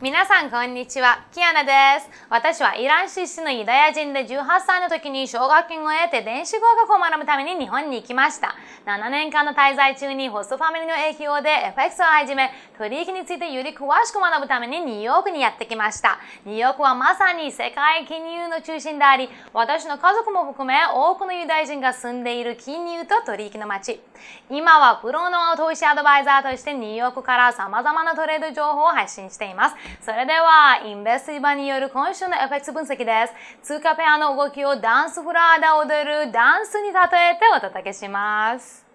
皆さんこんにちは、キアナです。私はイラン出身のユダヤ人で18歳の時に奨学金を得て電子語学を学ぶために日本に行きました。7年間の滞在中にホストファミリーの影響で FX をはじめ取引についてより詳しく学ぶためにニューヨークにやってきました。ニューヨークはまさに世界金融の中心であり、私の家族も含め多くのユダヤ人が住んでいる金融と取引の街。今はプロの投資アドバイザーとしてニューヨークから様々なトレード情報を発信しています。それでは、インベスティバによる今週の FX 分析です。通貨ペアの動きをダンスフラーで踊るダンスに例えてお届けします。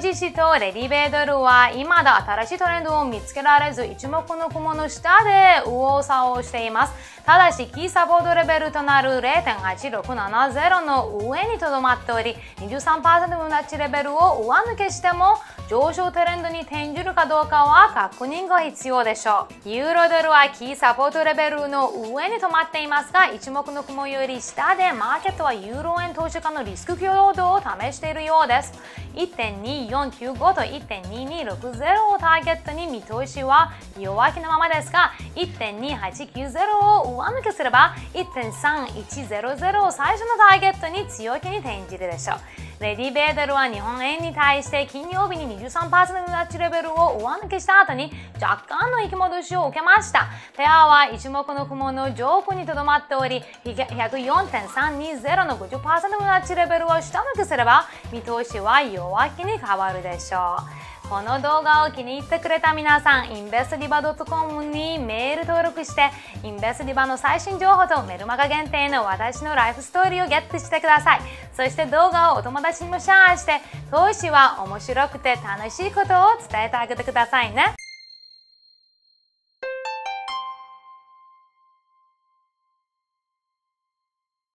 市とレディベードルは未だ新しいトレンドを見つけられず一目の雲の下で右往左往しています。ただし、キーサポートレベルとなる0.8670の上にとどまっており、23%のナッチレベルを上抜けしても上昇トレンドに転じるかどうかは確認が必要でしょう。ユーロドルはキーサポートレベルの上に止まっていますが、一目の雲より下でマーケットはユーロ円投資家のリスク許容度を試しているようです。1.2495と1.2260をターゲットに見通しは弱気のままですが、1.2890を上抜けすれば1.3100を最初のターゲットに強気に転じるでしょう。レディベーデルは日本円に対して金曜日に23%のナッチレベルを上抜けした後に若干の引き戻しを受けました。ペアは一目の雲の上空にとどまっており、104.320の50%のナッチレベルを下抜けすれば見通しは弱気に変わるでしょう。この動画を気に入ってくれた皆さん、インベスティバ .com にメール登録して、インベスティバの最新情報とメルマガ限定の私のライフストーリーをゲットしてください。そして動画をお友達にもシェアして、投資は面白くて楽しいことを伝えてあげてくださいね。